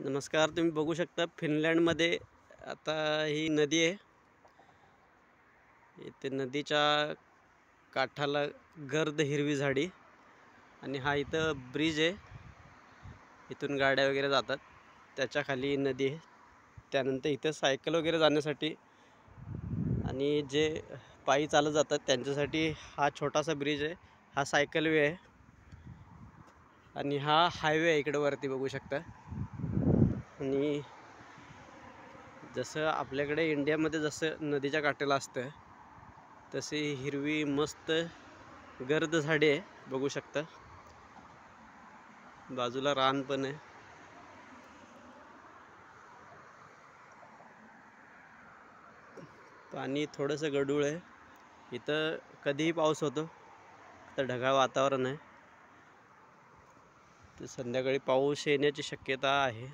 नमस्कार तुम्ही बघू शकता फिनलँडमध्ये आता ही नदी आहे. इथे नदीच्या काठाला गर्द हिरवी झाडी आणि हा इथं ब्रिज आहे. इथून गाड्या वगैरे जातात. त्याच्याखाली नदी आहे. त्यानंतर इथं सायकल वगैरे जाण्यासाठी आणि जे पायी चालत जातात त्यांच्यासाठी हा छोटासा ब्रिज आहे. हा सायकल वे आहे. आणि हा हायवे आहे इकडं वरती बघू शकता. आणि जसं आपल्याकडे इंडियामध्ये जसं नदीच्या काठेला असतं तशी हिरवी मस्त गर्द झाडे आहे बघू शकता. बाजूला रान पण आहे. पाणी थोडंसं गडूळ आहे. इथं कधीही पाऊस होतो तर ढगाळ वातावरण आहे. तर संध्याकाळी पाऊस येण्याची शक्यता आहे.